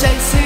chasing